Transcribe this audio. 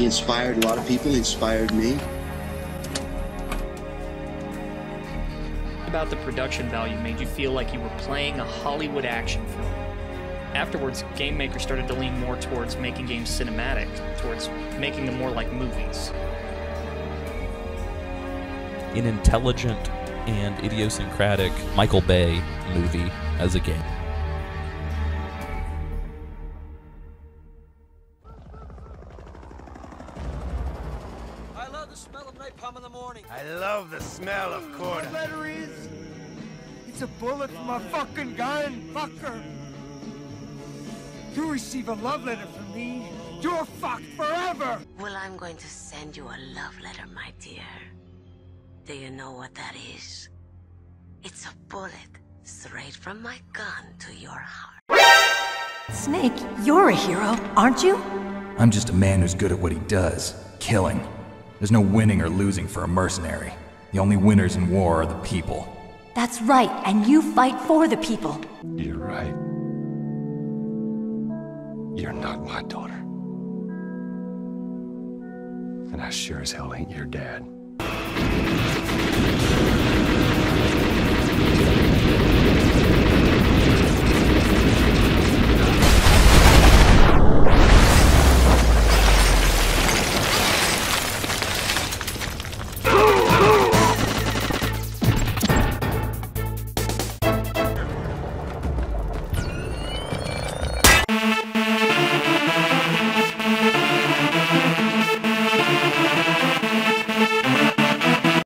He inspired a lot of people. He inspired me. About the production value made you feel like you were playing a Hollywood action film. Afterwards, game makers started to lean more towards making games cinematic, towards making them more like movies. An intelligent and idiosyncratic Michael Bay movie as a game. The smell of napalm in the morning. I love the smell of corn. What letter is? It's a bullet from a fucking gun, fucker. You receive a love letter from me, you're fucked forever. Well, I'm going to send you a love letter, my dear. Do you know what that is? It's a bullet straight from my gun to your heart. Snake, you're a hero, aren't you? I'm just a man who's good at what he does killing. There's no winning or losing for a mercenary. The only winners in war are the people. That's right, and you fight for the people. You're right. You're not my daughter. And I sure as hell ain't your dad.